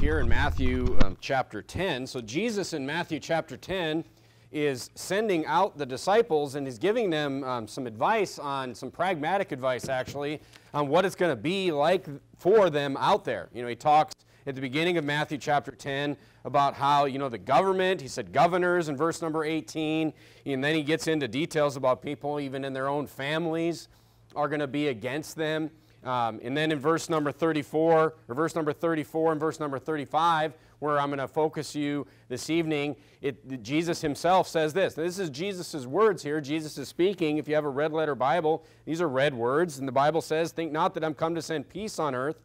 here in Matthew um, chapter 10. So, Jesus in Matthew chapter 10 is sending out the disciples and he's giving them um, some advice on, some pragmatic advice actually, on what it's going to be like for them out there. You know, he talks at the beginning of Matthew chapter 10 about how, you know, the government, he said governors in verse number 18, and then he gets into details about people even in their own families are going to be against them. Um, and then in verse number 34, or verse number 34 and verse number 35, where I'm going to focus you this evening, it, Jesus himself says this. This is Jesus' words here. Jesus is speaking. If you have a red letter Bible, these are red words. And the Bible says, Think not that I'm come to send peace on earth.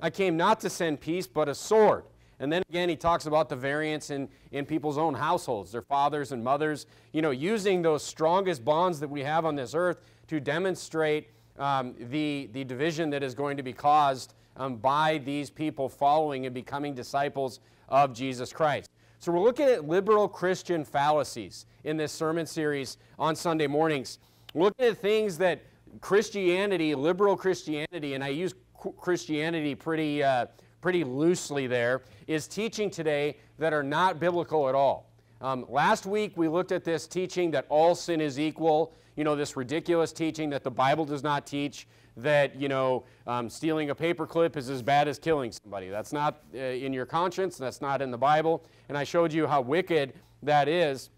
I came not to send peace, but a sword. And then again, he talks about the variance in, in people's own households, their fathers and mothers, you know, using those strongest bonds that we have on this earth to demonstrate um, the, the division that is going to be caused um, by these people following and becoming disciples of Jesus Christ. So we're looking at liberal Christian fallacies in this sermon series on Sunday mornings. We're looking at things that Christianity, liberal Christianity, and I use Christianity pretty, uh, pretty loosely there, is teaching today that are not biblical at all. Um, last week we looked at this teaching that all sin is equal, you know, this ridiculous teaching that the Bible does not teach, that, you know, um, stealing a paperclip is as bad as killing somebody. That's not uh, in your conscience, that's not in the Bible, and I showed you how wicked that is.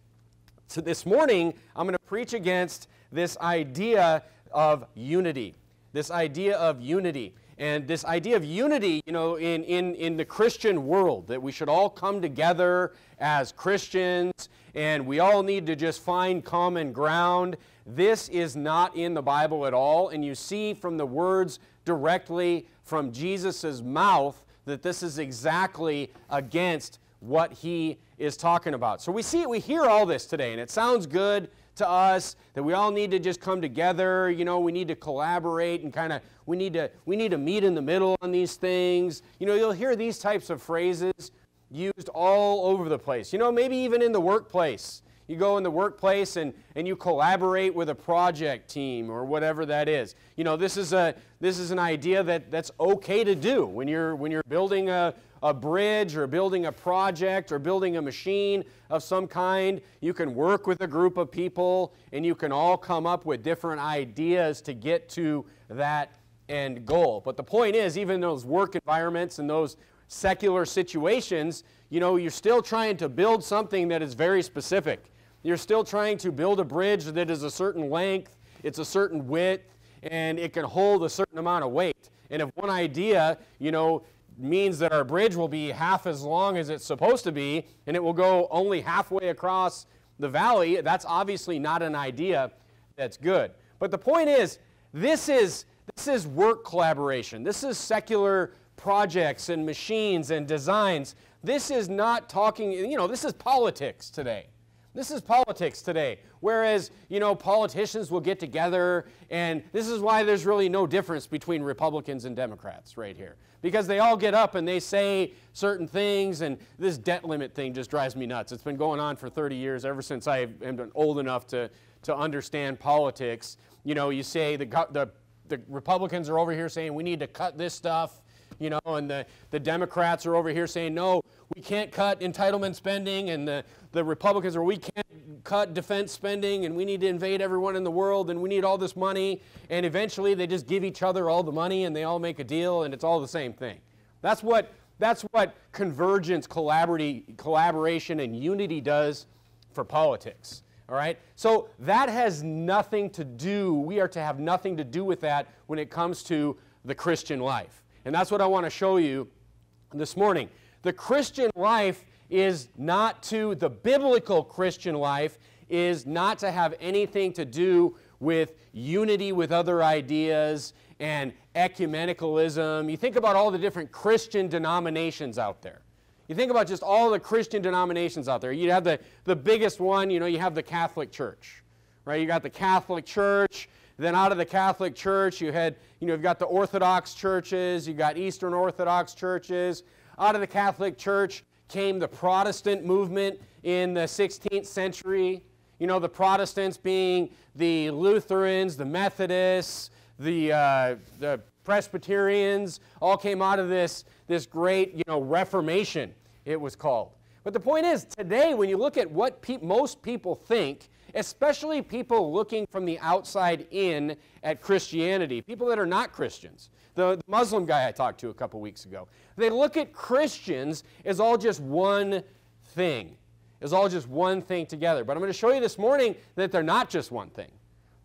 So this morning I'm going to preach against this idea of unity. This idea of unity. And this idea of unity, you know, in, in, in the Christian world, that we should all come together as Christians and we all need to just find common ground. This is not in the Bible at all. And you see from the words directly from Jesus' mouth that this is exactly against what he is talking about. So we see, we hear all this today, and it sounds good to us that we all need to just come together you know we need to collaborate and kind of we need to we need to meet in the middle on these things you know you'll hear these types of phrases used all over the place you know maybe even in the workplace you go in the workplace and, and you collaborate with a project team or whatever that is you know this is a this is an idea that that's okay to do when you're when you're building a, a bridge or building a project or building a machine of some kind. You can work with a group of people and you can all come up with different ideas to get to that end goal. But the point is, even those work environments and those secular situations, you know, you're still trying to build something that is very specific. You're still trying to build a bridge that is a certain length, it's a certain width, and it can hold a certain amount of weight. And if one idea, you know, means that our bridge will be half as long as it's supposed to be, and it will go only halfway across the valley. That's obviously not an idea that's good. But the point is, this is, this is work collaboration. This is secular projects and machines and designs. This is not talking, you know, this is politics today. This is politics today. Whereas, you know, politicians will get together, and this is why there's really no difference between Republicans and Democrats right here. Because they all get up and they say certain things, and this debt limit thing just drives me nuts. It's been going on for 30 years, ever since I been old enough to, to understand politics. You know, you say the, the, the Republicans are over here saying we need to cut this stuff, you know, and the, the Democrats are over here saying, no, we can't cut entitlement spending, and the, the Republicans are, we can't cut defense spending, and we need to invade everyone in the world, and we need all this money, and eventually they just give each other all the money, and they all make a deal, and it's all the same thing. That's what, that's what convergence, collaboration, and unity does for politics. All right? So that has nothing to do, we are to have nothing to do with that when it comes to the Christian life. And that's what I want to show you this morning. The Christian life is not to, the biblical Christian life is not to have anything to do with unity with other ideas and ecumenicalism. You think about all the different Christian denominations out there. You think about just all the Christian denominations out there. You have the, the biggest one, you know, you have the Catholic Church, right? You got the Catholic Church. Then out of the Catholic Church, you had, you know, you've got the Orthodox churches, you've got Eastern Orthodox churches. Out of the Catholic Church came the Protestant movement in the 16th century. You know, the Protestants being the Lutherans, the Methodists, the, uh, the Presbyterians, all came out of this, this great, you know, Reformation, it was called. But the point is, today, when you look at what pe most people think, especially people looking from the outside in at Christianity, people that are not Christians, the, the Muslim guy I talked to a couple weeks ago, they look at Christians as all just one thing, as all just one thing together. But I'm going to show you this morning that they're not just one thing.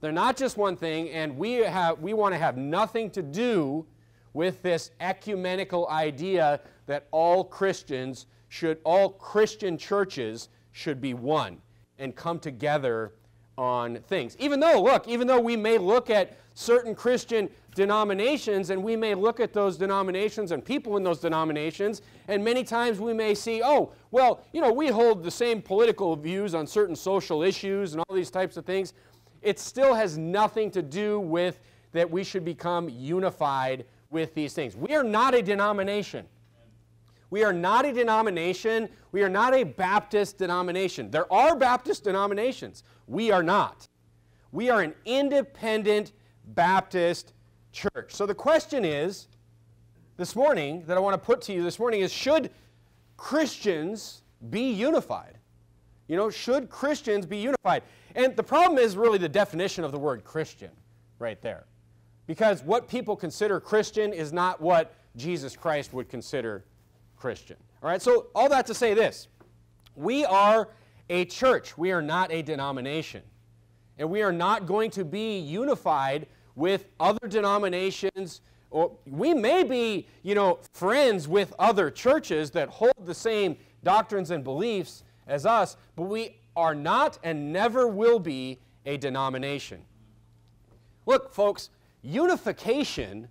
They're not just one thing, and we, have, we want to have nothing to do with this ecumenical idea that all Christians should, all Christian churches should be one and come together on things. Even though, look, even though we may look at certain Christian denominations and we may look at those denominations and people in those denominations, and many times we may see, oh, well, you know, we hold the same political views on certain social issues and all these types of things. It still has nothing to do with that we should become unified with these things. We are not a denomination. We are not a denomination. We are not a Baptist denomination. There are Baptist denominations. We are not. We are an independent Baptist church. So the question is this morning that I want to put to you this morning is should Christians be unified? You know, should Christians be unified? And the problem is really the definition of the word Christian right there. Because what people consider Christian is not what Jesus Christ would consider Christian. All right, so all that to say this we are a church, we are not a denomination. And we are not going to be unified with other denominations. Or we may be, you know, friends with other churches that hold the same doctrines and beliefs as us, but we are not and never will be a denomination. Look, folks, unification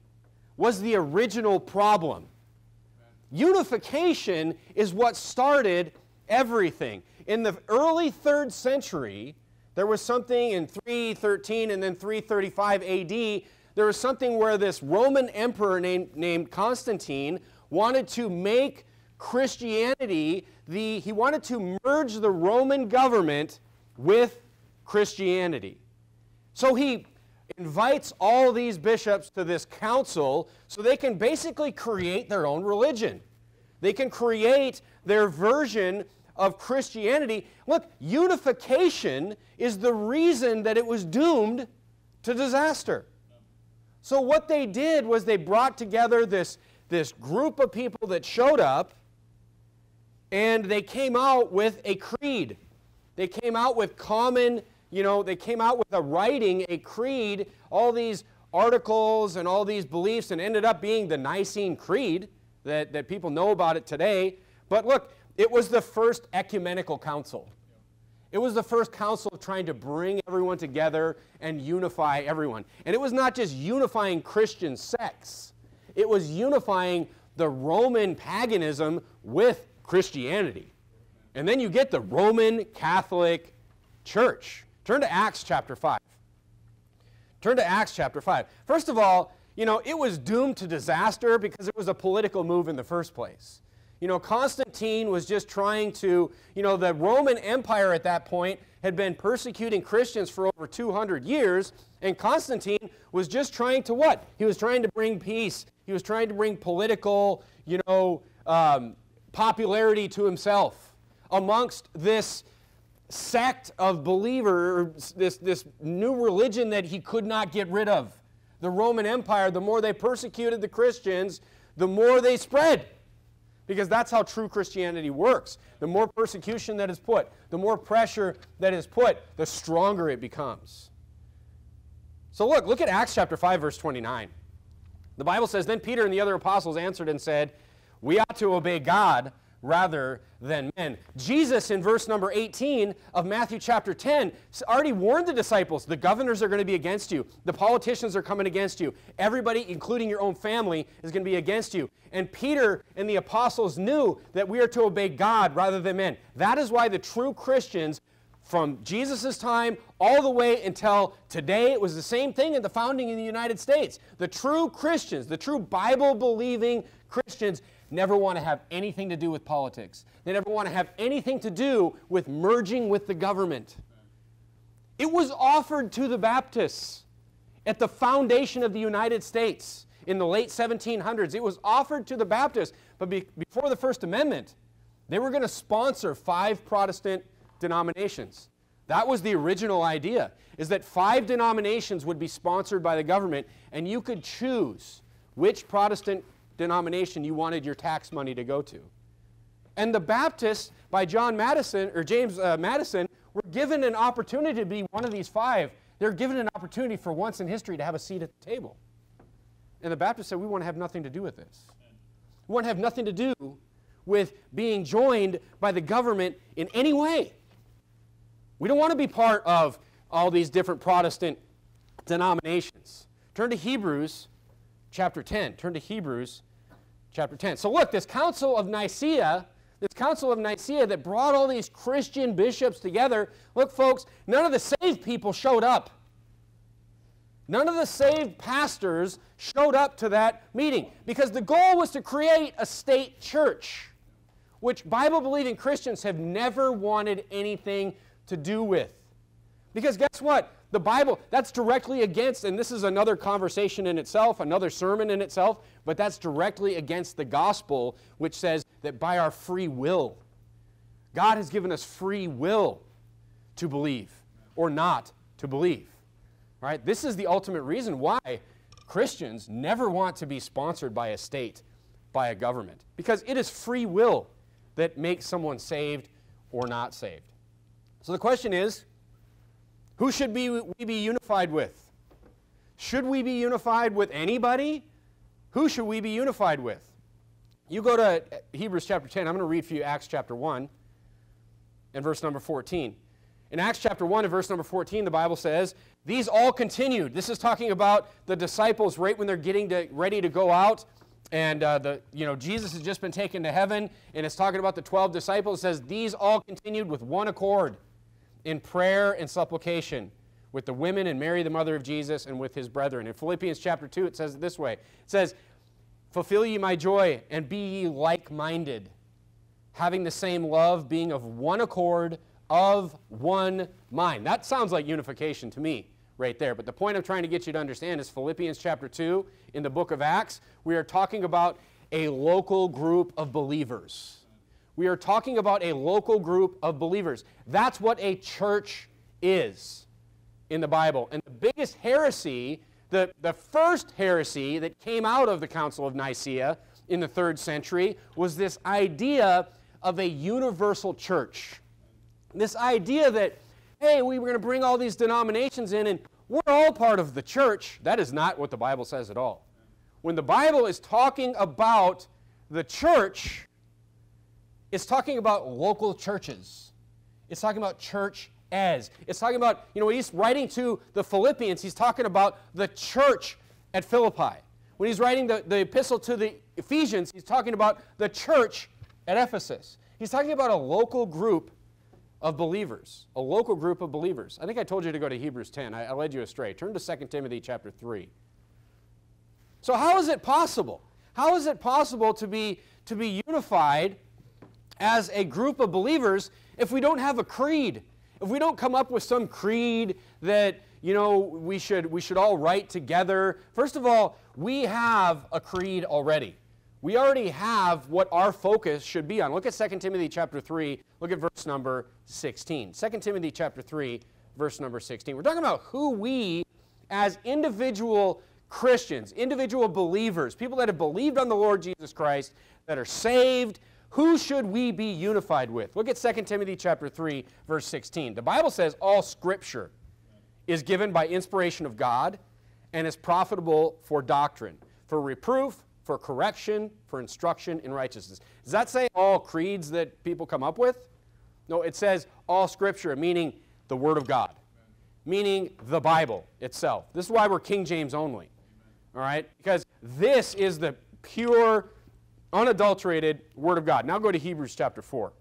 was the original problem. Unification is what started everything. In the early third century, there was something in 313 and then 335 AD, there was something where this Roman emperor named, named Constantine wanted to make Christianity the, he wanted to merge the Roman government with Christianity. So he invites all these bishops to this council so they can basically create their own religion. They can create their version of Christianity. Look, unification is the reason that it was doomed to disaster. So, what they did was they brought together this, this group of people that showed up and they came out with a creed. They came out with common you know, they came out with a writing, a creed, all these articles and all these beliefs, and ended up being the Nicene Creed that, that people know about it today. But look, it was the first ecumenical council. It was the first council of trying to bring everyone together and unify everyone. And it was not just unifying Christian sects, it was unifying the Roman paganism with Christianity. And then you get the Roman Catholic Church. Turn to Acts chapter 5. Turn to Acts chapter 5. First of all, you know, it was doomed to disaster because it was a political move in the first place. You know, Constantine was just trying to, you know, the Roman Empire at that point had been persecuting Christians for over 200 years, and Constantine was just trying to what? He was trying to bring peace. He was trying to bring political, you know, um, popularity to himself amongst this sect of believers, this, this new religion that he could not get rid of. The Roman Empire, the more they persecuted the Christians, the more they spread. Because that's how true Christianity works. The more persecution that is put, the more pressure that is put, the stronger it becomes. So look, look at Acts chapter 5, verse 29. The Bible says, Then Peter and the other apostles answered and said, We ought to obey God rather than men. Jesus, in verse number 18 of Matthew chapter 10, already warned the disciples the governors are going to be against you, the politicians are coming against you, everybody, including your own family, is going to be against you. And Peter and the apostles knew that we are to obey God rather than men. That is why the true Christians from Jesus' time all the way until today. It was the same thing at the founding in the United States. The true Christians, the true Bible believing Christians, never want to have anything to do with politics. They never want to have anything to do with merging with the government. It was offered to the Baptists at the foundation of the United States. in the late 1700s. It was offered to the Baptists, but be, before the First Amendment, they were going to sponsor five Protestant denominations. That was the original idea, is that five denominations would be sponsored by the government, and you could choose which Protestant denomination you wanted your tax money to go to. And the Baptists, by John Madison, or James uh, Madison, were given an opportunity to be one of these five. They're given an opportunity for once in history to have a seat at the table. And the Baptists said, We want to have nothing to do with this. We want to have nothing to do with being joined by the government in any way. We don't want to be part of all these different Protestant denominations. Turn to Hebrews chapter 10. Turn to Hebrews chapter 10. So look, this Council of Nicaea, this Council of Nicaea that brought all these Christian bishops together, look, folks, none of the saved people showed up. None of the saved pastors showed up to that meeting because the goal was to create a state church, which Bible believing Christians have never wanted anything to do with. Because guess what? The Bible, that's directly against, and this is another conversation in itself, another sermon in itself, but that's directly against the gospel, which says that by our free will, God has given us free will to believe or not to believe. Right? This is the ultimate reason why Christians never want to be sponsored by a state, by a government, because it is free will that makes someone saved or not saved. So the question is who should be, we be unified with? Should we be unified with anybody? Who should we be unified with? You go to Hebrews chapter 10. I'm going to read for you Acts chapter 1 and verse number 14. In Acts chapter 1 and verse number 14, the Bible says, These all continued. This is talking about the disciples right when they're getting to, ready to go out. And uh, the, you know, Jesus has just been taken to heaven, and it's talking about the 12 disciples. It says, These all continued with one accord in prayer and supplication with the women and Mary, the mother of Jesus, and with his brethren. In Philippians chapter 2, it says it this way It says, Fulfill ye my joy, and be ye like minded, having the same love, being of one accord, of one mind. That sounds like unification to me right there. But the point I'm trying to get you to understand is Philippians chapter 2 in the book of Acts. We are talking about a local group of believers. We are talking about a local group of believers. That's what a church is in the Bible. And the biggest heresy, the, the first heresy that came out of the Council of Nicaea in the third century was this idea of a universal church. This idea that, hey, we were going to bring all these denominations in and we're all part of the church. That is not what the Bible says at all. When the Bible is talking about the church, it's talking about local churches. It's talking about church as. It's talking about, you know, when he's writing to the Philippians, he's talking about the church at Philippi. When he's writing the, the epistle to the Ephesians, he's talking about the church at Ephesus. He's talking about a local group of believers, a local group of believers. I think I told you to go to Hebrews 10. I, I led you astray. Turn to 2 Timothy chapter 3. So how is it possible? How is it possible to be, to be unified as a group of believers if we don't have a creed, if we don't come up with some creed that you know we should we should all write together. First of all we have a creed already. We already have what our focus should be on. Look at 2 timothy chapter 3 look at verse number 16 2 timothy chapter 3 verse number 16 we're talking about who we as individual christians individual believers people that have believed on the lord jesus christ that are saved who should we be unified with? Look at 2 Timothy chapter 3 verse 16. The Bible says all scripture is given by inspiration of God and is profitable for doctrine, for reproof, for correction, for instruction in righteousness. Does that say all creeds that people come up with? No, it says all scripture, meaning the Word of God, meaning the Bible itself. This is why we're King James only. All right? Because this is the pure unadulterated Word of God. Now go to Hebrews chapter 4.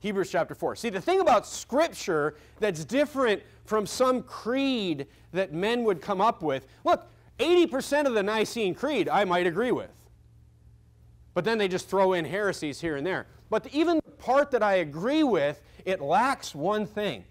Hebrews chapter 4. See, the thing about Scripture that's different from some creed that men would come up with look, 80% of the Nicene Creed I might agree with. But then they just throw in heresies here and there. But even the part that I agree with, it lacks one thing.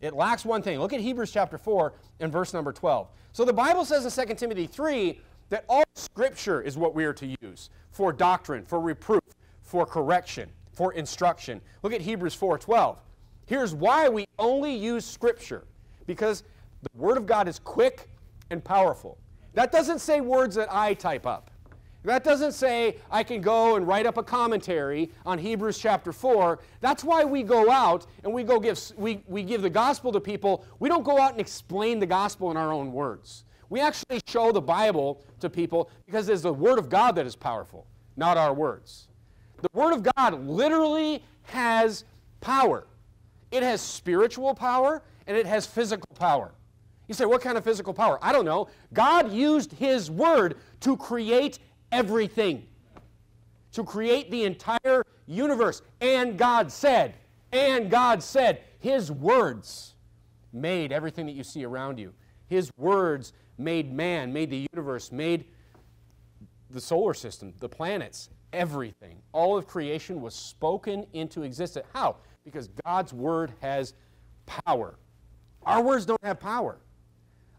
It lacks one thing. Look at Hebrews chapter 4 and verse number 12. So the Bible says in 2 Timothy 3 that all Scripture is what we are to use for doctrine, for reproof, for correction, for instruction. Look at Hebrews 4:12. Here's why we only use Scripture because the Word of God is quick and powerful. That doesn't say words that I type up. That doesn't say I can go and write up a commentary on Hebrews chapter 4. That's why we go out and we go give we, we give the gospel to people. We don't go out and explain the gospel in our own words. We actually show the Bible to people because it's the Word of God that is powerful, not our words. The Word of God literally has power. It has spiritual power and it has physical power. You say, what kind of physical power? I don't know. God used His Word to create everything, to create the entire universe. And God said, and God said, His words made everything that you see around you. His words made man, made the universe, made the solar system, the planets, everything. All of creation was spoken into existence. How? Because God's word has power. Our words don't have power.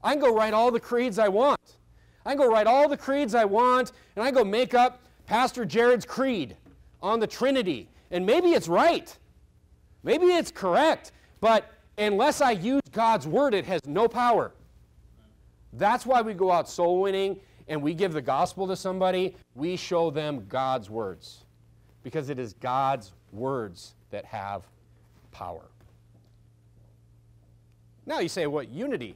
I can go write all the creeds I want. I can go write all the creeds I want, and I go make up Pastor Jared's creed on the Trinity. And maybe it's right. Maybe it's correct. But unless I use God's word, it has no power. That's why we go out soul winning and we give the gospel to somebody. We show them God's words because it is God's words that have power. Now you say, what? Unity.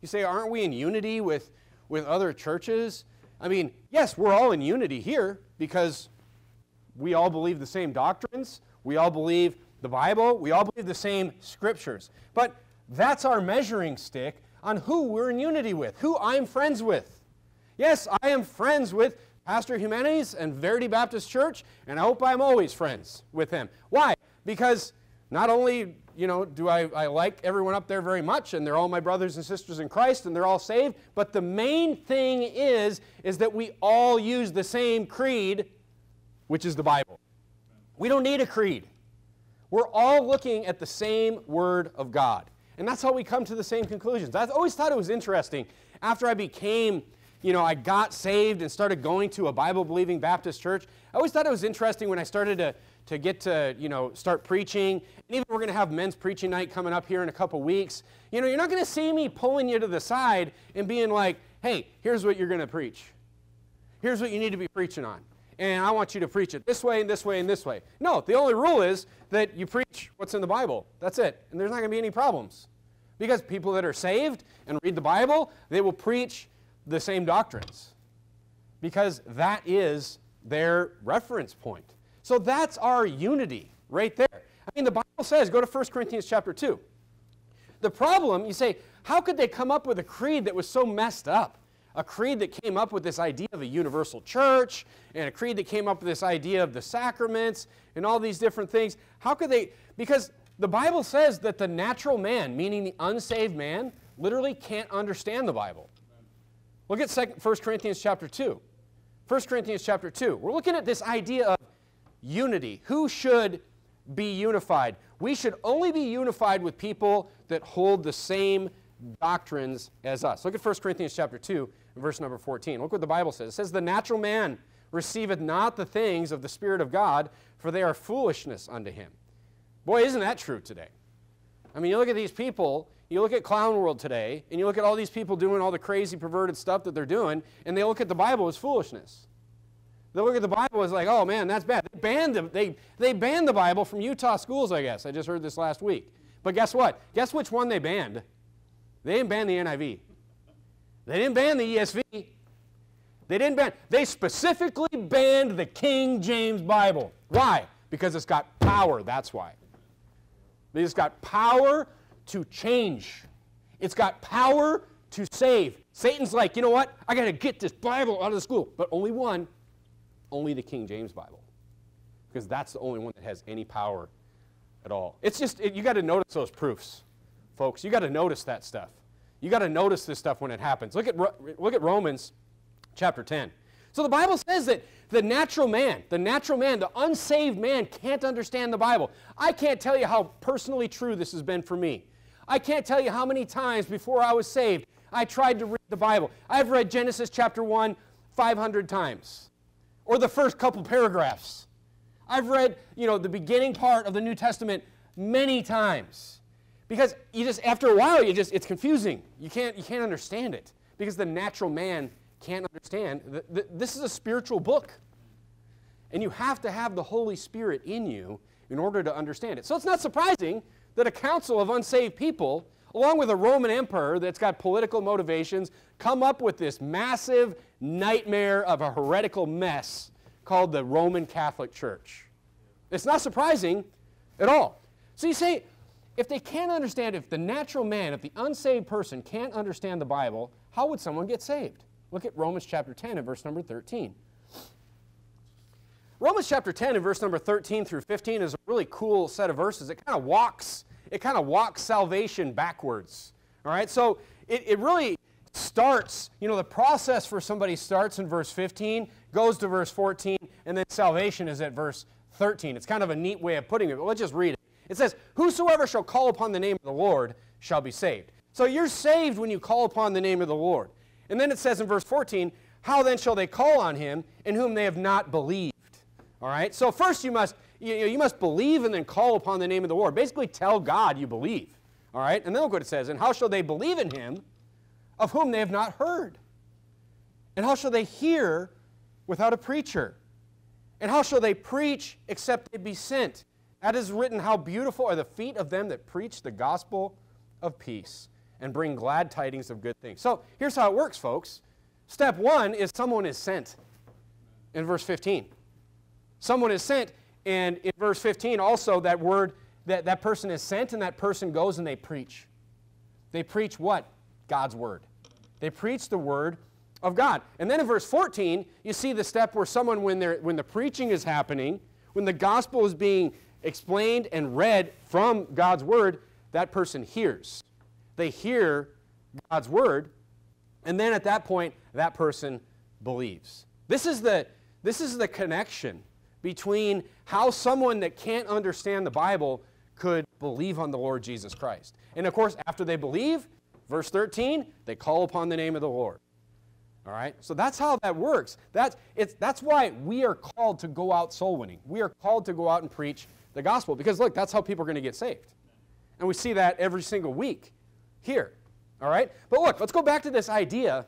You say, aren't we in unity with, with other churches? I mean, yes, we're all in unity here because we all believe the same doctrines. We all believe the Bible. We all believe the same scriptures. But that's our measuring stick on who we're in unity with, who I'm friends with. Yes, I am friends with Pastor Jimenez and Verity Baptist Church, and I hope I'm always friends with him. Why? Because not only you know, do I, I like everyone up there very much, and they're all my brothers and sisters in Christ, and they're all saved, but the main thing is, is that we all use the same creed, which is the Bible. We don't need a creed. We're all looking at the same Word of God. And that's how we come to the same conclusions. I always thought it was interesting. After I became, you know, I got saved and started going to a Bible believing Baptist church, I always thought it was interesting when I started to, to get to, you know, start preaching. And even we're going to have men's preaching night coming up here in a couple weeks. You know, you're not going to see me pulling you to the side and being like, hey, here's what you're going to preach. Here's what you need to be preaching on and I want you to preach it this way and this way and this way. No, the only rule is that you preach what's in the Bible. That's it. And there's not going to be any problems. Because people that are saved and read the Bible, they will preach the same doctrines. Because that is their reference point. So that's our unity right there. I mean, the Bible says, go to 1 Corinthians chapter 2. The problem, you say, how could they come up with a creed that was so messed up? A creed that came up with this idea of a universal church and a creed that came up with this idea of the sacraments and all these different things. How could they? Because the Bible says that the natural man, meaning the unsaved man, literally can't understand the Bible. Look at 1 Corinthians chapter 2. 1 Corinthians chapter 2. We're looking at this idea of unity. Who should be unified? We should only be unified with people that hold the same doctrines as us. Look at 1 Corinthians chapter 2, verse number 14. Look what the Bible says. It says, The natural man receiveth not the things of the Spirit of God, for they are foolishness unto him. Boy, isn't that true today? I mean, you look at these people, you look at Clown World today, and you look at all these people doing all the crazy, perverted stuff that they're doing, and they look at the Bible as foolishness. They look at the Bible as like, oh man, that's bad. They banned, them, they, they banned the Bible from Utah schools, I guess. I just heard this last week. But guess what? Guess which one they banned? They didn't ban the NIV. They didn't ban the ESV. They didn't ban, they specifically banned the King James Bible. Why? Because it's got power, that's why. It's got power to change. It's got power to save. Satan's like, you know what? I got to get this Bible out of the school. But only one, only the King James Bible. Because that's the only one that has any power at all. It's just, it, you got to notice those proofs, folks. You got to notice that stuff. You got to notice this stuff when it happens. Look at, look at Romans chapter 10. So the Bible says that the natural man, the natural man, the unsaved man can't understand the Bible. I can't tell you how personally true this has been for me. I can't tell you how many times before I was saved I tried to read the Bible. I've read Genesis chapter 1 500 times, or the first couple paragraphs. I've read, you know, the beginning part of the New Testament many times. Because you just, after a while, you just, it's confusing. You can't, you can't understand it. Because the natural man can't understand. The, the, this is a spiritual book. And you have to have the Holy Spirit in you in order to understand it. So it's not surprising that a council of unsaved people, along with a Roman emperor that's got political motivations, come up with this massive nightmare of a heretical mess called the Roman Catholic Church. It's not surprising at all. So you say, if they can't understand, if the natural man, if the unsaved person can't understand the Bible, how would someone get saved? Look at Romans chapter 10 and verse number 13. Romans chapter 10 and verse number 13 through 15 is a really cool set of verses. It kind of walks, it kind of walks salvation backwards. All right, so it, it really starts, you know, the process for somebody starts in verse 15, goes to verse 14, and then salvation is at verse 13. It's kind of a neat way of putting it, but let's just read it. It says, Whosoever shall call upon the name of the Lord shall be saved. So you're saved when you call upon the name of the Lord. And then it says in verse 14, How then shall they call on him in whom they have not believed? All right, so first you must, you, you must believe and then call upon the name of the Lord. Basically, tell God you believe. All right, and then look what it says, And how shall they believe in him of whom they have not heard? And how shall they hear without a preacher? And how shall they preach except they be sent? That is written, How beautiful are the feet of them that preach the gospel of peace and bring glad tidings of good things. So here's how it works, folks. Step one is someone is sent in verse 15. Someone is sent, and in verse 15, also that word, that, that person is sent, and that person goes and they preach. They preach what? God's word. They preach the word of God. And then in verse 14, you see the step where someone, when, they're, when the preaching is happening, when the gospel is being explained and read from God's Word, that person hears. They hear God's Word, and then at that point, that person believes. This is the, this is the connection between how someone that can't understand the Bible could believe on the Lord Jesus Christ. And of course, after they believe, verse 13, they call upon the name of the Lord. All right? So that's how that works. That's, it's, that's why we are called to go out soul winning. We are called to go out and preach the gospel. Because look, that's how people are going to get saved. And we see that every single week here. All right? But look, let's go back to this idea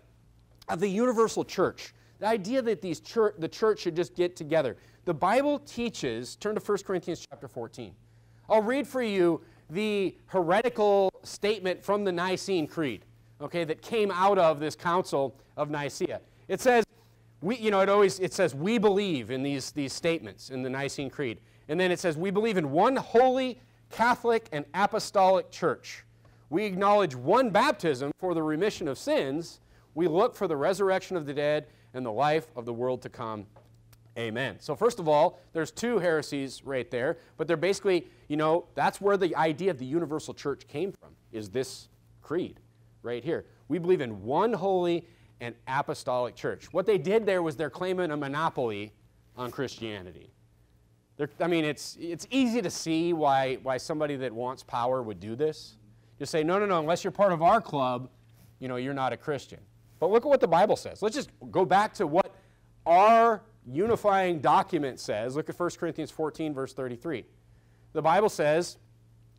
of the universal church. The idea that these church, the church should just get together. The Bible teaches, turn to 1 Corinthians chapter 14. I'll read for you the heretical statement from the Nicene Creed, okay, that came out of this council of Nicaea. It says, we, you know, it always it says we believe in these, these statements in the Nicene Creed. And then it says, We believe in one holy, Catholic, and apostolic church. We acknowledge one baptism for the remission of sins. We look for the resurrection of the dead and the life of the world to come. Amen. So, first of all, there's two heresies right there, but they're basically, you know, that's where the idea of the universal church came from, is this creed right here. We believe in one holy and apostolic church. What they did there was they're claiming a monopoly on Christianity. They're, I mean, it's, it's easy to see why, why somebody that wants power would do this. Just say, no, no, no, unless you're part of our club, you know, you're not a Christian. But look at what the Bible says. Let's just go back to what our unifying document says. Look at 1 Corinthians 14, verse 33. The Bible says,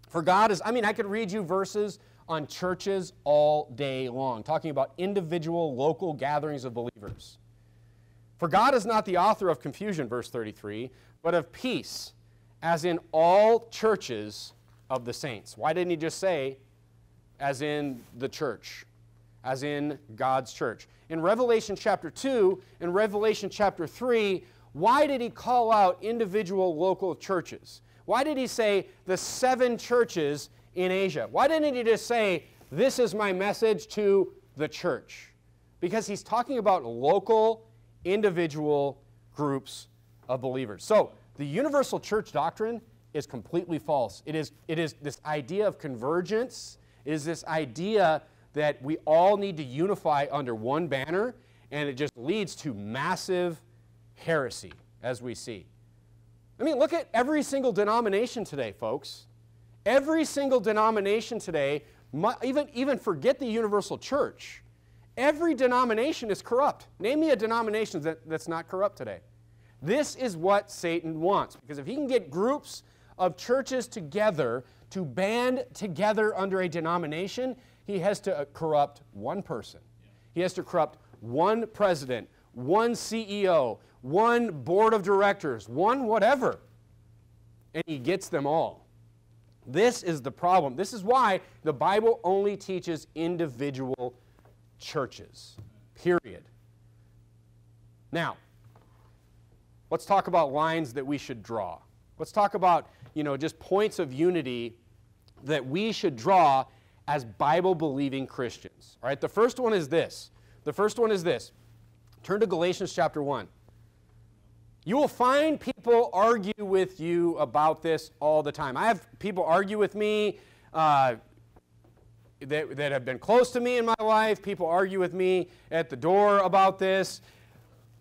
For God is, I mean, I could read you verses on churches all day long, talking about individual local gatherings of believers. For God is not the author of confusion, verse 33, but of peace, as in all churches of the saints. Why didn't he just say, as in the church, as in God's church? In Revelation chapter 2 in Revelation chapter 3, why did he call out individual local churches? Why did he say the seven churches in Asia? Why didn't he just say, This is my message to the church? Because he's talking about local, individual groups of believers. So, the universal church doctrine is completely false. It is, it is this idea of convergence, it is this idea that we all need to unify under one banner, and it just leads to massive heresy, as we see. I mean, look at every single denomination today, folks. Every single denomination today even, even forget the universal church. Every denomination is corrupt. Name me a denomination that, that's not corrupt today. This is what Satan wants. Because if he can get groups of churches together to band together under a denomination, he has to uh, corrupt one person. He has to corrupt one president, one CEO, one board of directors, one whatever. And he gets them all. This is the problem. This is why the Bible only teaches individual churches, period. Now, let's talk about lines that we should draw. Let's talk about, you know, just points of unity that we should draw as Bible believing Christians. All right, the first one is this. The first one is this. Turn to Galatians chapter 1. You will find people argue with you about this all the time. I have people argue with me uh, that, that have been close to me in my life. People argue with me at the door about this.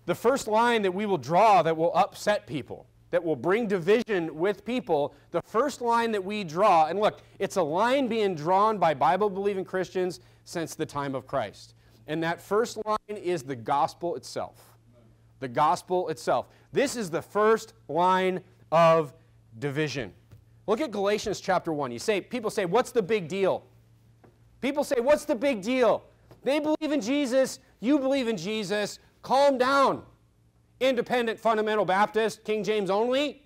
The first line that we will draw that will upset people, that will bring division with people, the first line that we draw, and look, it's a line being drawn by Bible believing Christians since the time of Christ. And that first line is the gospel itself the gospel itself. This is the first line of division. Look at Galatians chapter 1. You say people say, "What's the big deal?" People say, "What's the big deal?" They believe in Jesus, you believe in Jesus. Calm down. Independent fundamental Baptist, King James only.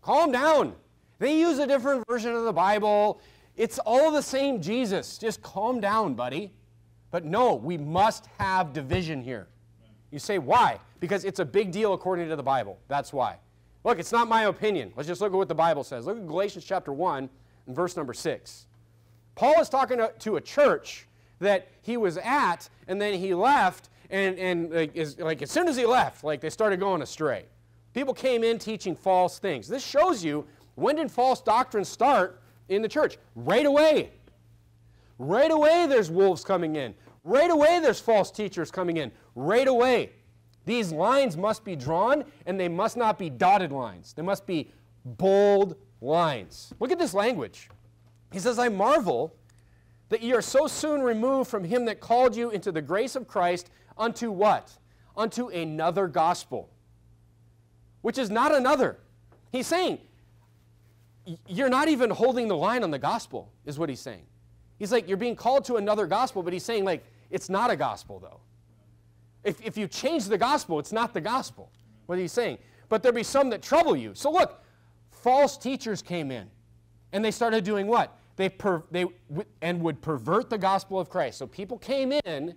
Calm down. They use a different version of the Bible. It's all the same Jesus. Just calm down, buddy. But no, we must have division here. You say, why? Because it's a big deal according to the Bible. That's why. Look, it's not my opinion. Let's just look at what the Bible says. Look at Galatians chapter 1 and verse number 6. Paul is talking to, a church that he was at, and then he left, and, and like, like as soon as he left, like they started going astray. People came in teaching false things. This shows you when did false doctrine start in the church? Right away. Right away, there's wolves coming in. Right away, there's false teachers coming in. Right away. These lines must be drawn, and they must not be dotted lines. They must be bold lines. Look at this language. He says, I marvel that ye are so soon removed from him that called you into the grace of Christ unto what? Unto another gospel, which is not another. He's saying, you're not even holding the line on the gospel, is what he's saying. He's like, you're being called to another gospel, but he's saying, like, it's not a gospel, though. If, if you change the gospel, it's not the gospel. What he's saying. But there be some that trouble you. So look, false teachers came in, and they started doing what? They, per, they and would pervert the gospel of Christ. So people came in,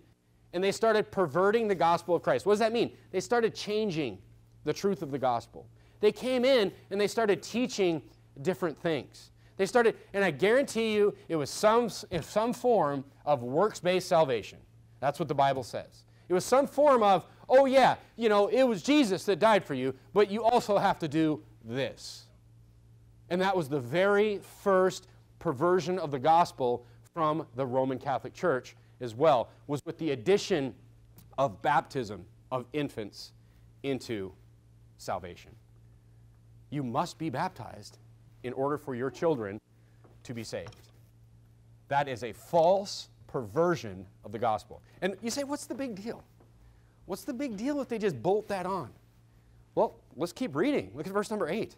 and they started perverting the gospel of Christ. What does that mean? They started changing the truth of the gospel. They came in and they started teaching different things. They started, and I guarantee you it was some, in some form of works based salvation. That's what the Bible says. It was some form of, oh, yeah, you know, it was Jesus that died for you, but you also have to do this. And that was the very first perversion of the gospel from the Roman Catholic Church as well, was with the addition of baptism of infants into salvation. You must be baptized in order for your children to be saved. That is a false perversion of the gospel. And you say, what's the big deal? What's the big deal if they just bolt that on? Well, let's keep reading. Look at verse number 8.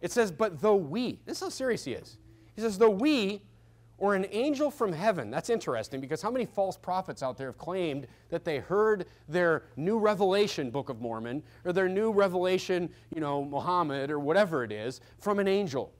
It says, But though we, this is how serious he is. He says, Though we or an angel from heaven. That's interesting because how many false prophets out there have claimed that they heard their new revelation, Book of Mormon, or their new revelation, you know, Muhammad, or whatever it is, from an angel?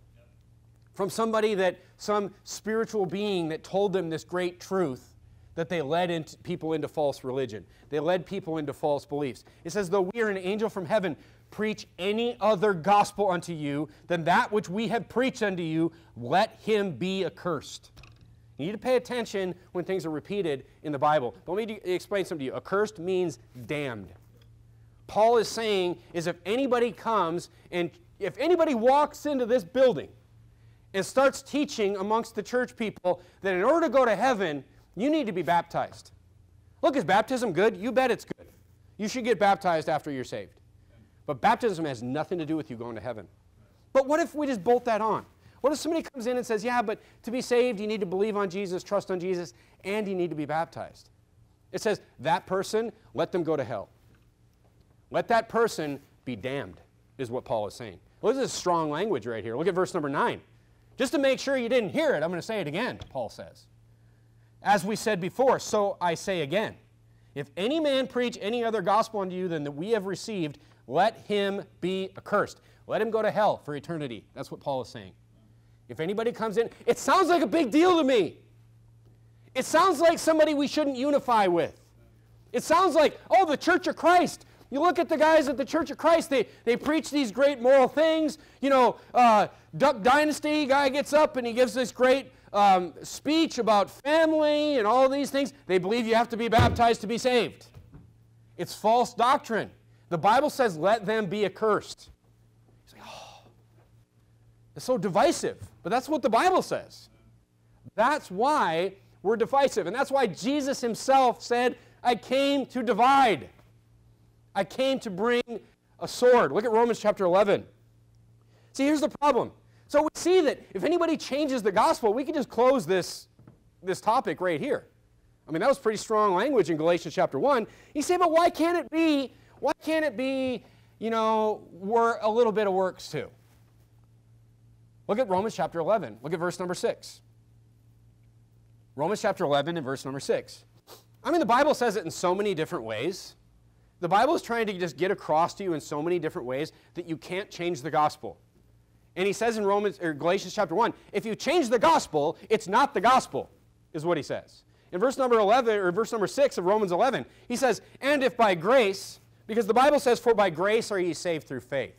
From somebody that, some spiritual being that told them this great truth that they led into, people into false religion. They led people into false beliefs. It says, though we are an angel from heaven, preach any other gospel unto you than that which we have preached unto you, let him be accursed. You need to pay attention when things are repeated in the Bible. But let me explain something to you. Accursed means damned. Paul is saying is if anybody comes and if anybody walks into this building and starts teaching amongst the church people that in order to go to heaven, you need to be baptized. Look, is baptism good? You bet it's good. You should get baptized after you're saved. But baptism has nothing to do with you going to heaven. But what if we just bolt that on? What if somebody comes in and says, yeah, but to be saved, you need to believe on Jesus, trust on Jesus, and you need to be baptized? It says, that person, let them go to hell. Let that person be damned, is what Paul is saying. Well, this is strong language right here. Look at verse number 9. Just to make sure you didn't hear it, I'm going to say it again, Paul says. As we said before, so I say again. If any man preach any other gospel unto you than that we have received, let him be accursed. Let him go to hell for eternity. That's what Paul is saying. If anybody comes in, it sounds like a big deal to me. It sounds like somebody we shouldn't unify with. It sounds like, oh, the Church of Christ. You look at the guys at the Church of Christ, they, they preach these great moral things. You know, uh, Duck Dynasty guy gets up and he gives this great um, speech about family and all these things. They believe you have to be baptized to be saved. It's false doctrine. The Bible says, let them be accursed. You say, oh, it's so divisive. But that's what the Bible says. That's why we're divisive. And that's why Jesus himself said, I came to divide. I came to bring a sword. Look at Romans chapter 11. See, here's the problem. So we see that if anybody changes the gospel, we can just close this, this topic right here. I mean, that was pretty strong language in Galatians chapter 1. You say, but why can't it be, why can't it be, you know, we're a little bit of works too? Look at Romans chapter 11. Look at verse number 6. Romans chapter 11 and verse number 6. I mean, the Bible says it in so many different ways. The Bible is trying to just get across to you in so many different ways that you can't change the gospel. And he says in Romans or Galatians chapter 1, if you change the gospel, it's not the gospel, is what he says. In verse number 11 or verse number 6 of Romans 11, he says, "And if by grace, because the Bible says for by grace are ye saved through faith."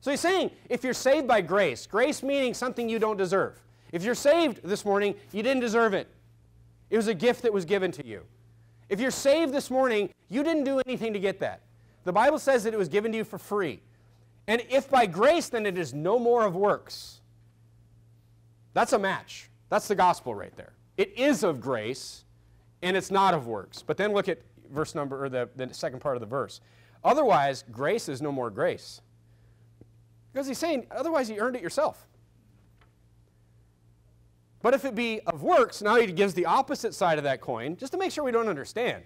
So he's saying if you're saved by grace, grace meaning something you don't deserve. If you're saved this morning, you didn't deserve it. It was a gift that was given to you. If you're saved this morning, you didn't do anything to get that. The Bible says that it was given to you for free. And if by grace, then it is no more of works. That's a match. That's the gospel right there. It is of grace, and it's not of works. But then look at verse number, or the, the second part of the verse. Otherwise, grace is no more grace. Because he's saying, otherwise, you earned it yourself. But if it be of works, now he gives the opposite side of that coin, just to make sure we don't understand.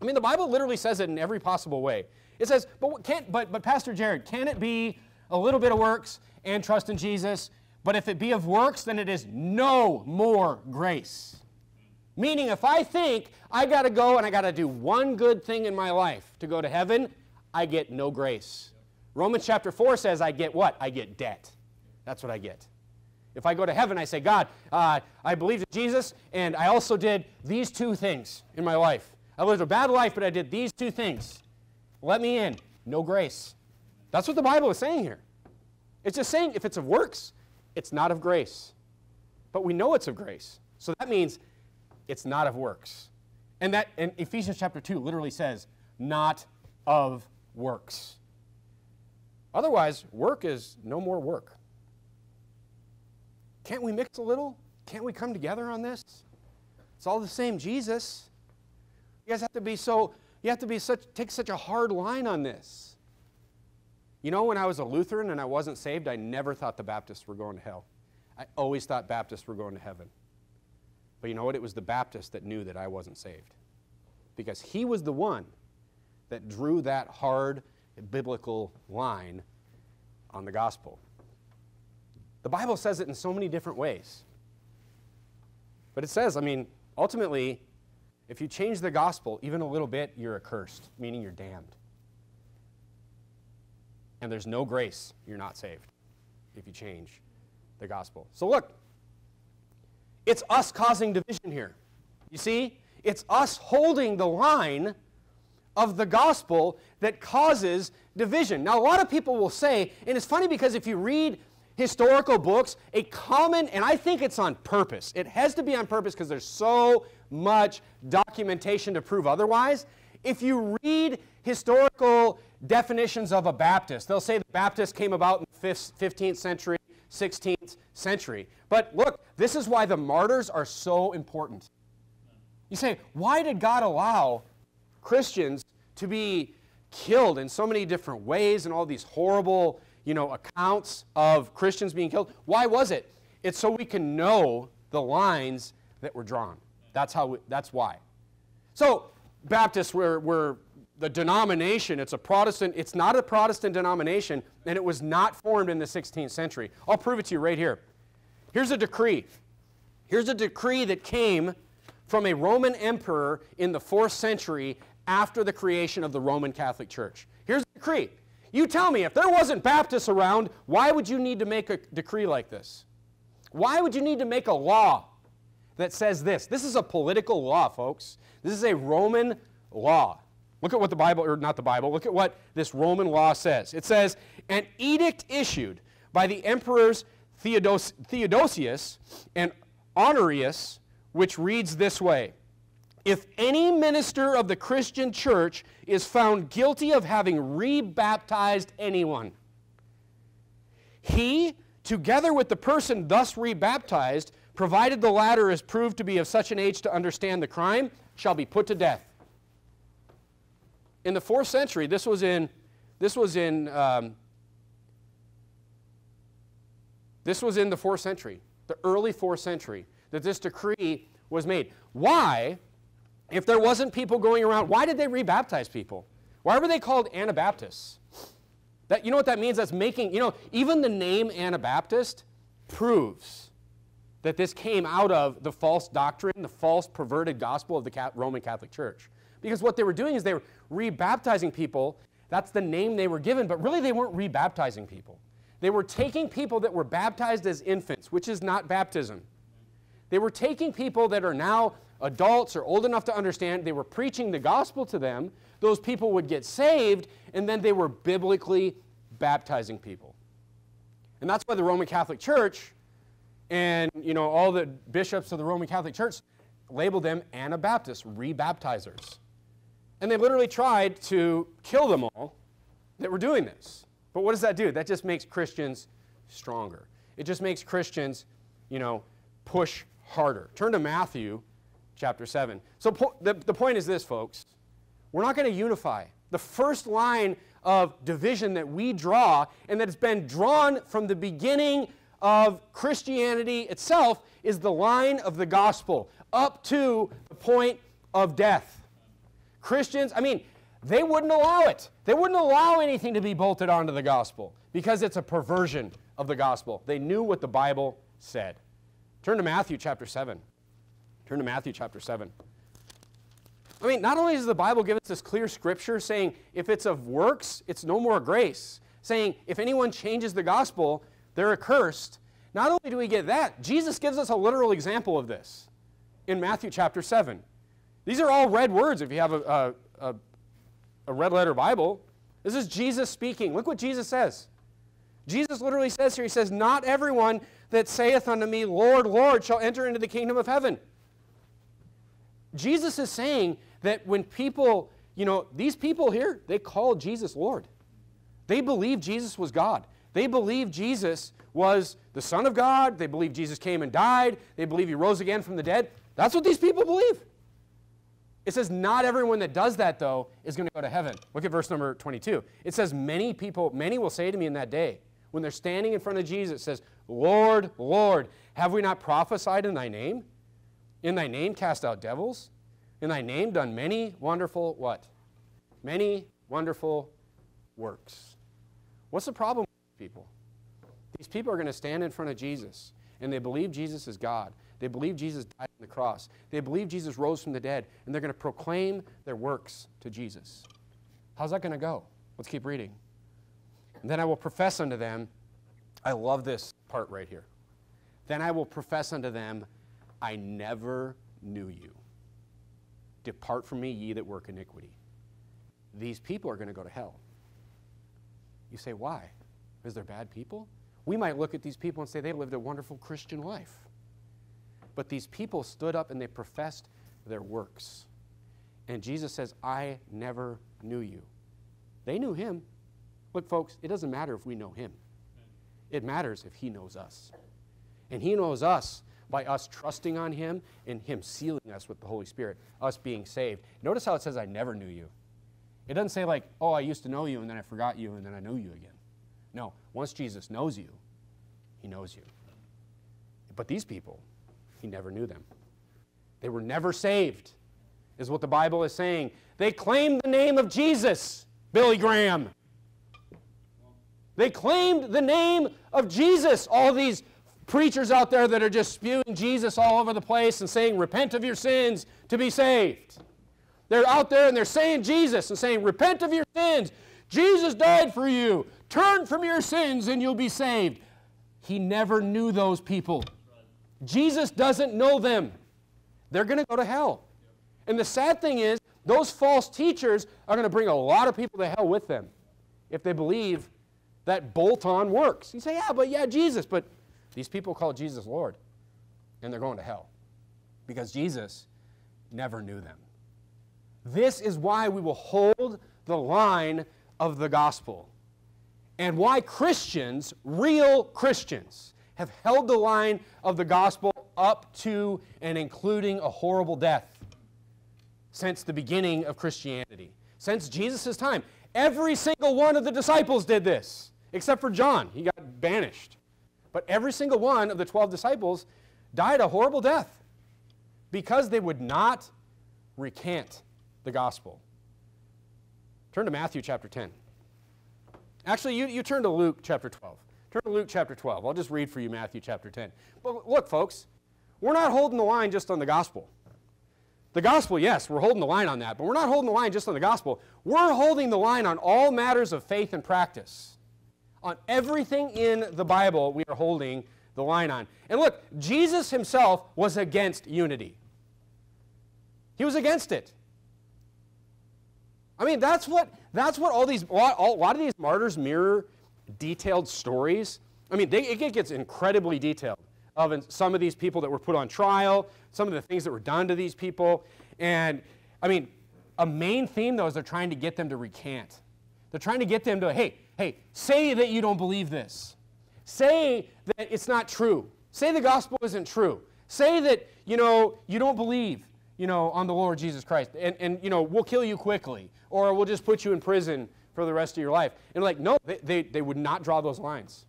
I mean, the Bible literally says it in every possible way. It says, but, can't, but, but Pastor Jared, can it be a little bit of works and trust in Jesus? But if it be of works, then it is no more grace. Meaning, if I think I got to go and I got to do one good thing in my life to go to heaven, I get no grace. Romans chapter 4 says I get what? I get debt. That's what I get. If I go to heaven, I say, God, uh, I believed in Jesus, and I also did these two things in my life. I lived a bad life, but I did these two things. Let me in. No grace. That's what the Bible is saying here. It's just saying if it's of works, it's not of grace. But we know it's of grace. So that means it's not of works. And that in Ephesians chapter 2 literally says, not of works. Otherwise, work is no more work. Can't we mix a little? Can't we come together on this? It's all the same Jesus. You guys have to be so, you have to be such, take such a hard line on this. You know, when I was a Lutheran and I wasn't saved, I never thought the Baptists were going to hell. I always thought Baptists were going to heaven. But you know what? It was the Baptist that knew that I wasn't saved. Because he was the one that drew that hard biblical line on the gospel. The Bible says it in so many different ways. But it says, I mean, ultimately, if you change the gospel even a little bit, you're accursed, meaning you're damned. And there's no grace, you're not saved if you change the gospel. So look, it's us causing division here. You see? It's us holding the line of the gospel that causes division. Now, a lot of people will say, and it's funny because if you read historical books, a common, and I think it's on purpose, it has to be on purpose because there's so much documentation to prove otherwise. If you read historical definitions of a Baptist, they'll say the Baptist came about in the 15th century, 16th century. But look, this is why the martyrs are so important. You say, why did God allow Christians to be killed in so many different ways and all these horrible you know, accounts of Christians being killed. Why was it? It's so we can know the lines that were drawn. That's how. We, that's why. So Baptists were, the denomination. It's a Protestant. It's not a Protestant denomination, and it was not formed in the 16th century. I'll prove it to you right here. Here's a decree. Here's a decree that came from a Roman emperor in the fourth century after the creation of the Roman Catholic Church. Here's a decree. You tell me, if there wasn't Baptists around, why would you need to make a decree like this? Why would you need to make a law that says this? This is a political law, folks. This is a Roman law. Look at what the Bible, or not the Bible, look at what this Roman law says. It says, An edict issued by the emperors Theodos- Theodosius and Honorius, which reads this way If any minister of the Christian church is found guilty of having rebaptized anyone, he, together with the person thus rebaptized, provided the latter is proved to be of such an age to understand the crime, shall be put to death. In the fourth century, this was in, this was in, um, this was in the fourth century, the early fourth century, that this decree was made. Why, if there wasn't people going around, why did they rebaptize people? Why were they called Anabaptists? That, you know what that means? That's making, you know, even the name Anabaptist proves that this came out of the false doctrine, the false perverted gospel of the Roman Catholic Church. Because what they were doing is they were rebaptizing people. That's the name they were given, but really they weren't rebaptizing people. They were taking people that were baptized as infants, which is not baptism. They were taking people that are now adults or old enough to understand. They were preaching the gospel to them. Those people would get saved, and then they were biblically baptizing people. And that's why the Roman Catholic Church and you know all the bishops of the Roman Catholic Church labeled them Anabaptists, rebaptizers. And they literally tried to kill them all that were doing this. But what does that do? That just makes Christians stronger. It just makes Christians, you know, push harder. Turn to Matthew chapter 7. So po- the, the point is this, folks. We're not going to unify. The first line of division that we draw, and that has been drawn from the beginning of Christianity itself is the line of the gospel up to the point of death. Christians, I mean, they wouldn't allow it. They wouldn't allow anything to be bolted onto the gospel because it's a perversion of the gospel. They knew what the Bible said. Turn to Matthew chapter 7. Turn to Matthew chapter 7. I mean, not only does the Bible give us this clear scripture saying if it's of works, it's no more grace, saying if anyone changes the gospel, they're accursed. Not only do we get that, Jesus gives us a literal example of this in Matthew chapter 7. These are all red words if you have a, a, a red letter Bible. This is Jesus speaking. Look what Jesus says. Jesus literally says here, He says, Not everyone that saith unto me, Lord, Lord, shall enter into the kingdom of heaven. Jesus is saying that when people, you know, these people here, they call Jesus Lord. They believe Jesus was God. They believe Jesus was the Son of God. They believe Jesus came and died. They believe he rose again from the dead. That's what these people believe. It says, not everyone that does that, though, is going to go to heaven. Look at verse number 22. It says, many people, many will say to me in that day, when they're standing in front of Jesus, says, Lord, Lord, have we not prophesied in thy name? In thy name cast out devils? In thy name done many wonderful, what? Many wonderful works. What's the problem people. These people are going to stand in front of Jesus and they believe Jesus is God. They believe Jesus died on the cross. They believe Jesus rose from the dead and they're going to proclaim their works to Jesus. How's that going to go? Let's keep reading. And then I will profess unto them, I love this part right here. Then I will profess unto them, I never knew you. Depart from me, ye that work iniquity. These people are going to go to hell. You say, why? Is there bad people? We might look at these people and say they lived a wonderful Christian life. But these people stood up and they professed their works. And Jesus says, I never knew you. They knew him. Look, folks, it doesn't matter if we know him, it matters if he knows us. And he knows us by us trusting on him and him sealing us with the Holy Spirit, us being saved. Notice how it says, I never knew you. It doesn't say, like, oh, I used to know you and then I forgot you and then I knew you again. No, once Jesus knows you, he knows you. But these people, he never knew them. They were never saved, is what the Bible is saying. They claimed the name of Jesus, Billy Graham. They claimed the name of Jesus. All these preachers out there that are just spewing Jesus all over the place and saying, Repent of your sins to be saved. They're out there and they're saying Jesus and saying, Repent of your sins. Jesus died for you. Turn from your sins and you'll be saved. He never knew those people. Jesus doesn't know them. They're going to go to hell. And the sad thing is, those false teachers are going to bring a lot of people to hell with them if they believe that bolt on works. You say, yeah, but yeah, Jesus. But these people call Jesus Lord, and they're going to hell because Jesus never knew them. This is why we will hold the line of the gospel and why Christians, real Christians, have held the line of the gospel up to and including a horrible death since the beginning of Christianity, since Jesus' time. Every single one of the disciples did this, except for John. He got banished. But every single one of the 12 disciples died a horrible death because they would not recant the gospel. Turn to Matthew chapter 10. Actually, you, you turn to Luke chapter 12. Turn to Luke chapter 12. I'll just read for you Matthew chapter 10. But look, folks, we're not holding the line just on the gospel. The gospel, yes, we're holding the line on that, but we're not holding the line just on the gospel. We're holding the line on all matters of faith and practice. On everything in the Bible, we are holding the line on. And look, Jesus himself was against unity. He was against it. I mean, that's what, that's what all these, a lot, lot of these martyrs mirror detailed stories. I mean, they, it gets incredibly detailed of some of these people that were put on trial, some of the things that were done to these people. And, I mean, a main theme, though, is they're trying to get them to recant. They're trying to get them to, hey, hey, say that you don't believe this. Say that it's not true. Say the gospel isn't true. Say that, you know, you don't believe you know, on the Lord Jesus Christ. And, and, you know, we'll kill you quickly, or we'll just put you in prison for the rest of your life. And like, no, they, they, they would not draw those lines.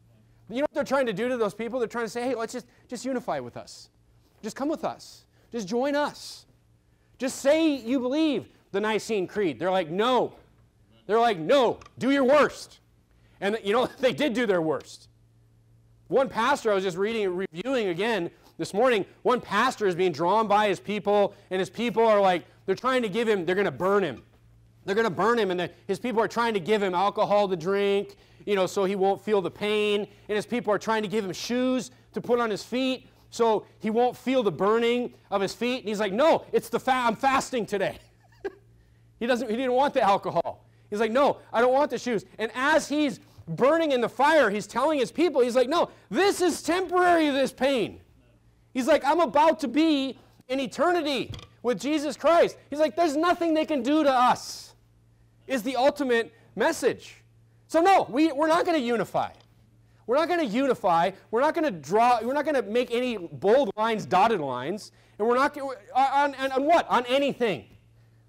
You know what they're trying to do to those people? They're trying to say, hey, let's just, just unify with us. Just come with us. Just join us. Just say you believe the Nicene Creed. They're like, no. They're like, no, do your worst. And, you know, they did do their worst. One pastor I was just reading, and reviewing again, this morning, one pastor is being drawn by his people, and his people are like, they're trying to give him, they're going to burn him. They're going to burn him, and the, his people are trying to give him alcohol to drink, you know, so he won't feel the pain. And his people are trying to give him shoes to put on his feet so he won't feel the burning of his feet. And he's like, no, it's the fa- I'm fasting today. he doesn't. He didn't want the alcohol. He's like, no, I don't want the shoes. And as he's burning in the fire, he's telling his people, he's like, no, this is temporary. This pain. He's like, I'm about to be in eternity with Jesus Christ. He's like, there's nothing they can do to us, is the ultimate message. So, no, we, we're not going to unify. We're not going to unify. We're not going to draw, we're not going to make any bold lines, dotted lines. And we're not on, on, on what? On anything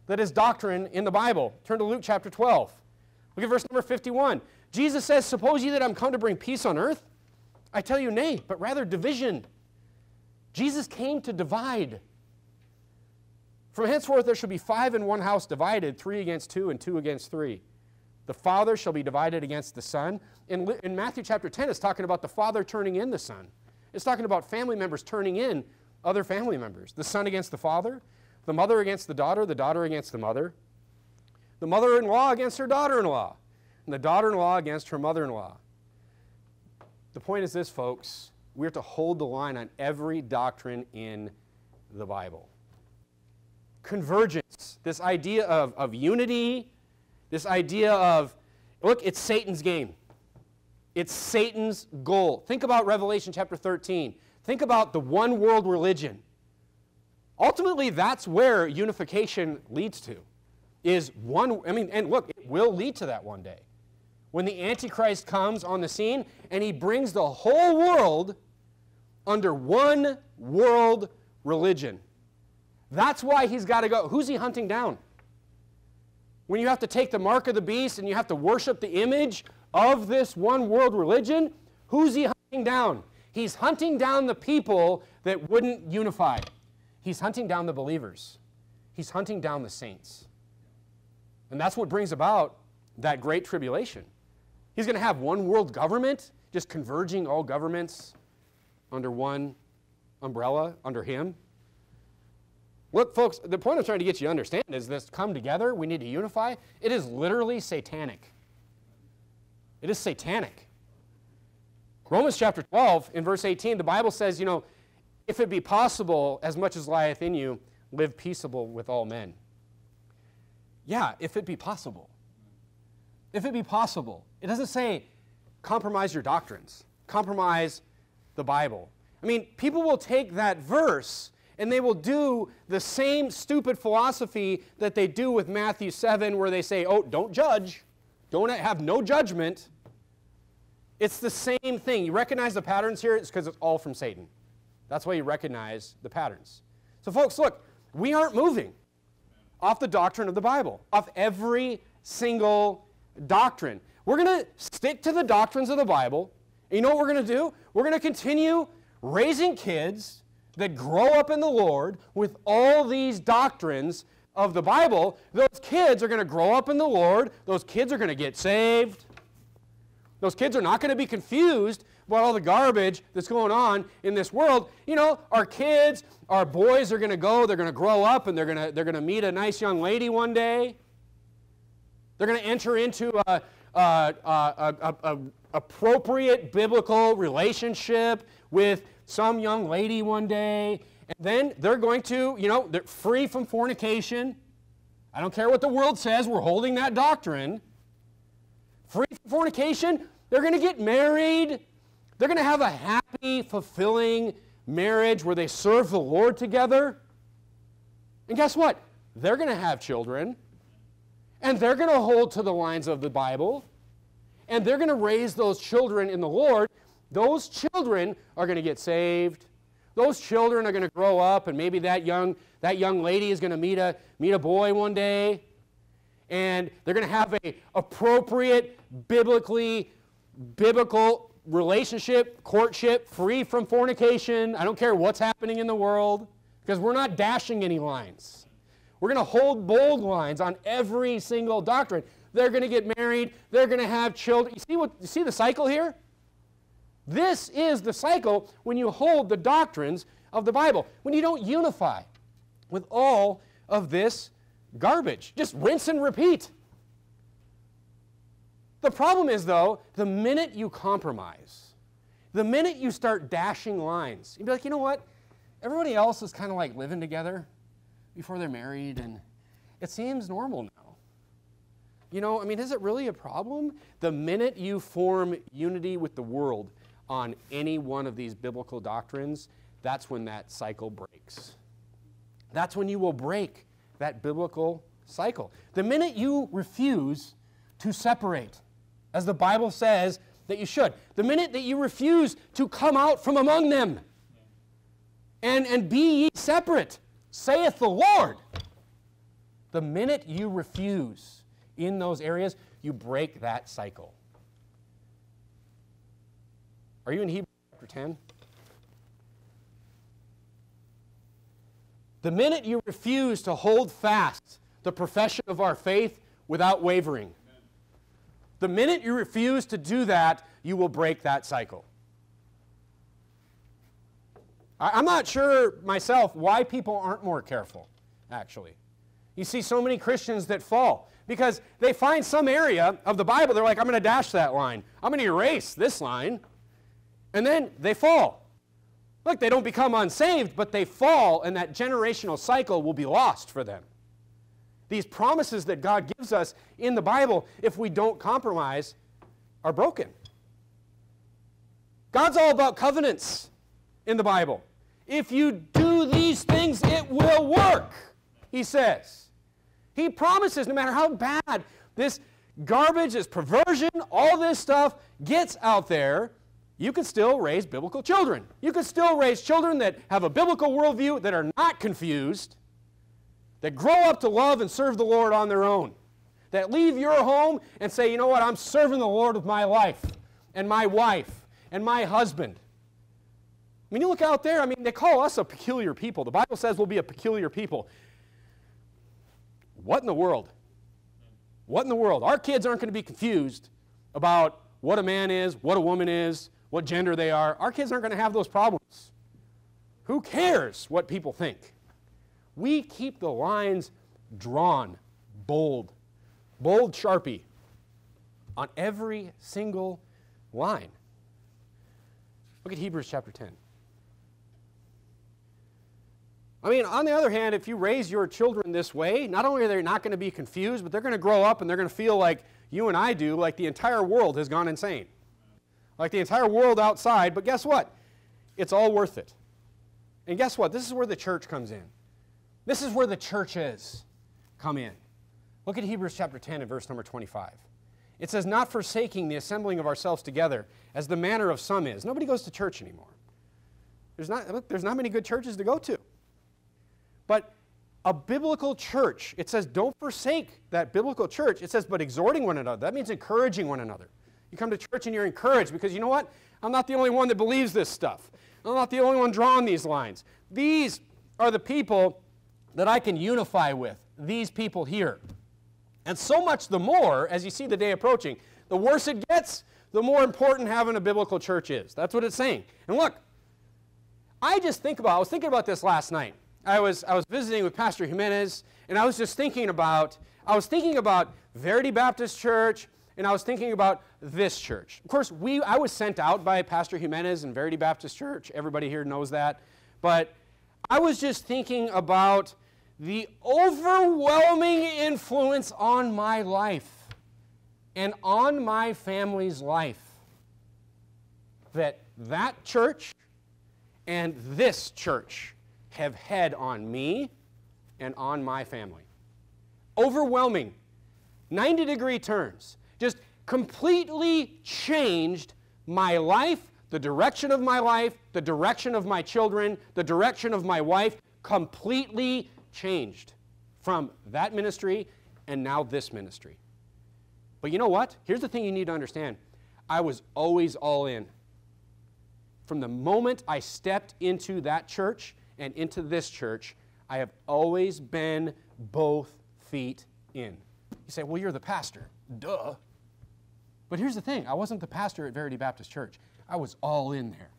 that is doctrine in the Bible. Turn to Luke chapter 12. Look at verse number 51. Jesus says, Suppose ye that I'm come to bring peace on earth? I tell you, nay, but rather division. Jesus came to divide. From henceforth there shall be five in one house divided, three against two and two against three. The Father shall be divided against the Son. In, in Matthew chapter 10, it's talking about the Father turning in the Son. It's talking about family members turning in other family members. The son against the father, the mother against the daughter, the daughter against the mother, the mother in law against her daughter in law, and the daughter in law against her mother in law. The point is this, folks we are to hold the line on every doctrine in the Bible. Convergence, this idea of, of unity, this idea of, look, it's Satan's game. It's Satan's goal. Think about Revelation chapter 13. Think about the one world religion. Ultimately, that's where unification leads to. Is one, I mean, and look, it will lead to that one day when the Antichrist comes on the scene and he brings the whole world under one world religion. That's why he's got to go. Who's he hunting down? When you have to take the mark of the beast and you have to worship the image of this one world religion, who's he hunting down? He's hunting down the people that wouldn't unify. He's hunting down the believers. He's hunting down the saints. And that's what brings about that great tribulation. He's going to have one world government, just converging all governments under one umbrella, under him. Look, folks, the point I'm trying to get you to understand is this come together, we need to unify. It is literally satanic. It is satanic. Romans chapter 12, in verse 18, the Bible says, you know, if it be possible, as much as lieth in you, live peaceable with all men. Yeah, if it be possible. If it be possible. It doesn't say compromise your doctrines, compromise the Bible. I mean, people will take that verse and they will do the same stupid philosophy that they do with Matthew 7, where they say, oh, don't judge, don't have no judgment. It's the same thing. You recognize the patterns here? It's because it's all from Satan. That's why you recognize the patterns. So, folks, look, we aren't moving off the doctrine of the Bible, off every single doctrine. We're going to stick to the doctrines of the Bible. And you know what we're going to do? We're going to continue raising kids that grow up in the Lord with all these doctrines of the Bible. Those kids are going to grow up in the Lord. Those kids are going to get saved. Those kids are not going to be confused about all the garbage that's going on in this world. You know, our kids, our boys are going to go, they're going to grow up, and they're going to, they're going to meet a nice young lady one day. They're going to enter into a, a, a, a, a appropriate biblical relationship with some young lady one day. And then they're going to, you know, they're free from fornication. I don't care what the world says, we're holding that doctrine. Free from fornication, they're going to get married. They're going to have a happy, fulfilling marriage where they serve the Lord together. And guess what? They're going to have children. And they're going to hold to the lines of the Bible. And they're going to raise those children in the Lord. Those children are going to get saved. Those children are going to grow up, and maybe that young, that young lady is going to meet a, meet a boy one day. And they're going to have a appropriate, biblically, biblical relationship, courtship, free from fornication. I don't care what's happening in the world because we're not dashing any lines. We're going to hold bold lines on every single doctrine. They're going to get married. They're going to have children. You see, what, you see the cycle here? This is the cycle when you hold the doctrines of the Bible, when you don't unify with all of this garbage. Just rinse and repeat. The problem is, though, the minute you compromise, the minute you start dashing lines, you'd be like, you know what? Everybody else is kind of like living together before they're married, and it seems normal now. You know, I mean, is it really a problem? The minute you form unity with the world on any one of these biblical doctrines, that's when that cycle breaks. That's when you will break that biblical cycle. The minute you refuse to separate, as the Bible says that you should. The minute that you refuse to come out from among them and, and be ye separate, saith the Lord. The minute you refuse in those areas, you break that cycle. Are you in Hebrews chapter 10? The minute you refuse to hold fast the profession of our faith without wavering, the minute you refuse to do that, you will break that cycle. I'm not sure myself why people aren't more careful, actually. You see so many Christians that fall because they find some area of the Bible, they're like, I'm going to dash that line. I'm going to erase this line. And then they fall. Look, they don't become unsaved, but they fall, and that generational cycle will be lost for them. These promises that God gives us in the Bible, if we don't compromise, are broken. God's all about covenants in the Bible. If you do these things, it will work, he says. He promises no matter how bad this garbage, this perversion, all this stuff gets out there, you can still raise biblical children. You can still raise children that have a biblical worldview that are not confused that grow up to love and serve the Lord on their own, that leave your home and say, you know what, I'm serving the Lord with my life and my wife and my husband. Mean, you look out there, I mean, they call us a peculiar people. The Bible says we'll be a peculiar people. What in the world? What in the world? Our kids aren't going to be confused about what a man is, what a woman is, what gender they are. Our kids aren't going to have those problems. Who cares what people think? We keep the lines drawn, bold, bold Sharpie on every single line. Look at Hebrews chapter 10. I mean, on the other hand, if you raise your children this way, not only are they not going to be confused, but they're going to grow up and they're going to feel like you and I do, like the entire world has gone insane. Like the entire world outside, but guess what? It's all worth it. And guess what? This is where the church comes in. This is where the churches come in. Look at Hebrews chapter 10 and verse number 25. It says, Not forsaking the assembling of ourselves together, as the manner of some is. Nobody goes to church anymore. There's not, there's not many good churches to go to. But a biblical church, it says, don't forsake that biblical church. It says, but exhorting one another. That means encouraging one another. You come to church and you're encouraged because you know what? I'm not the only one that believes this stuff. I'm not the only one drawing these lines. These are the people that I can unify with, these people here. And so much the more, as you see the day approaching, the worse it gets, the more important having a biblical church is. That's what it's saying. And look, I just think about, I was thinking about this last night. I was, I was visiting with Pastor Jimenez, and I was just thinking about, I was thinking about Verity Baptist Church, and I was thinking about this church. Of course, we, I was sent out by Pastor Jimenez and Verity Baptist Church. Everybody here knows that. But I was just thinking about the overwhelming influence on my life and on my family's life that that church and this church have had on me and on my family. Overwhelming, 90 degree turns, just completely changed my life, the direction of my life, the direction of my children, the direction of my wife, completely changed from that ministry and now this ministry. But you know what? Here's the thing you need to understand I was always all in. From the moment I stepped into that church and into this church, I have always been both feet in. You say, well, you're the pastor. Duh. But here's the thing I wasn't the pastor at Verity Baptist Church, I was all in there.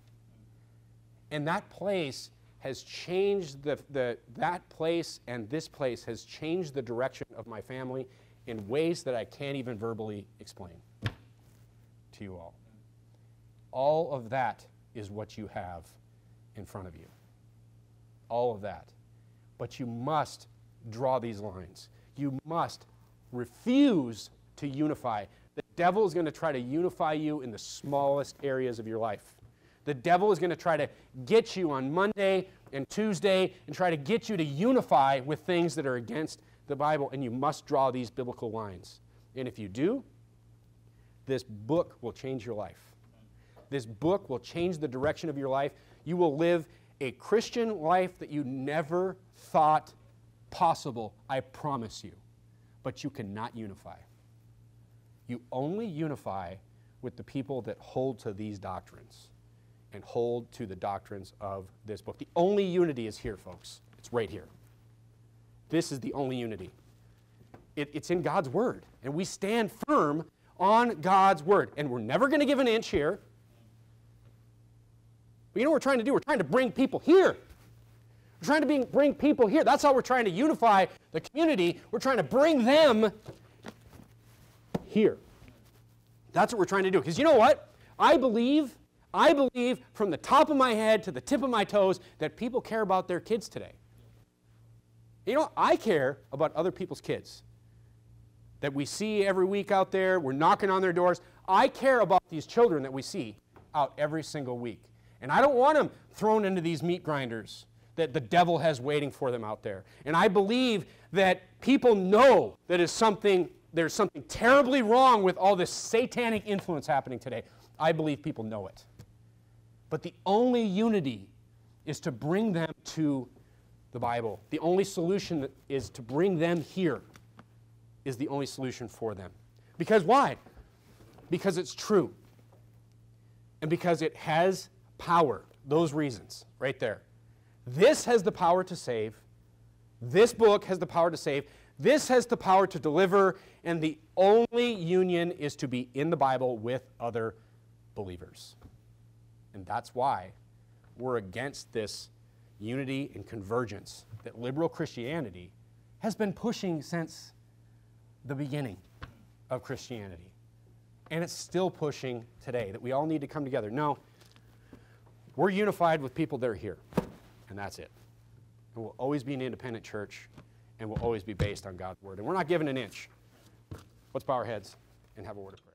And that place has changed the, the, that place and this place has changed the direction of my family in ways that I can't even verbally explain to you all. All of that is what you have in front of you all of that. But you must draw these lines. You must refuse to unify. The devil is going to try to unify you in the smallest areas of your life. The devil is going to try to get you on Monday and Tuesday and try to get you to unify with things that are against the Bible, and you must draw these biblical lines. And if you do, this book will change your life. This book will change the direction of your life. You will live a Christian life that you never thought possible, I promise you. But you cannot unify. You only unify with the people that hold to these doctrines and hold to the doctrines of this book. The only unity is here, folks. It's right here. This is the only unity. It, it's in God's Word, and we stand firm on God's Word. And we're never going to give an inch here. But you know what we're trying to do? We're trying to bring people here. We're trying to bring, bring people here. That's how we're trying to unify the community. We're trying to bring them here. That's what we're trying to do. Because you know what? I believe, I believe from the top of my head to the tip of my toes that people care about their kids today. You know, I care about other people's kids that we see every week out there. We're knocking on their doors. I care about these children that we see out every single week. And I don't want them thrown into these meat grinders that the devil has waiting for them out there. And I believe that people know that is something there's something terribly wrong with all this satanic influence happening today. I believe people know it. But the only unity is to bring them to the Bible. The only solution is to bring them here is the only solution for them. Because why? Because it's true. And because it has power. those reasons right there. This has the power to save. This book has the power to save. This has the power to deliver. And the only union is to be in the Bible with other believers. And that's why we're against this unity and convergence that liberal Christianity has been pushing since the beginning of Christianity. And it's still pushing today that we all need to come together. No, we're unified with people that are here, and that's it. And we'll always be an independent church, and we'll always be based on God's word. And we're not giving an inch. Let's bow our heads and have a word of prayer.